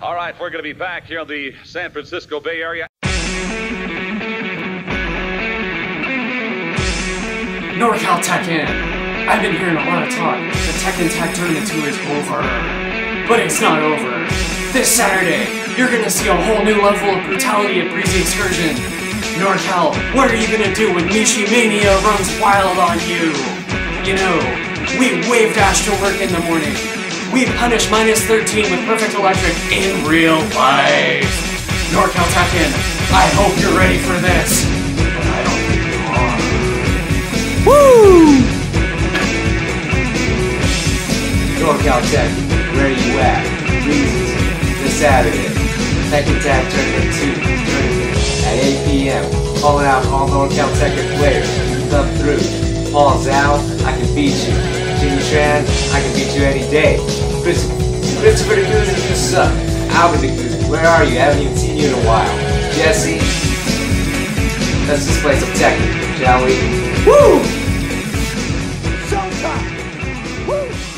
All right, we're going to be back here in the San Francisco Bay Area. NorCal Tekken. I've been hearing a lot of talk. The Tekken Tag Tournament 2 is over. But it's not over. This Saturday, you're gonna see a whole new level of brutality at Breezy Excursion. NorCal, what are you gonna do when Mishi Mania runs wild on you? You know, we wave dash to work in the morning. We punish minus 13 with Perfect Electric in real life. NorCal Tekken, I hope you're ready for this. But I don't think you are. Woo! NorCal Tech, where you at? Reasons, this Saturday. Tekken Tag Tournament 2, tournament at 8 p.m. Calling out all NorCal Tekken players. Up through. Paul out, I can beat you trend, I can beat you any day. Chris, Christopher DeCruz, you suck. Albert, good. where are you? I haven't even seen you in a while. Jesse, let's just play some Tekken, shall we? Woo! Showtime! Woo!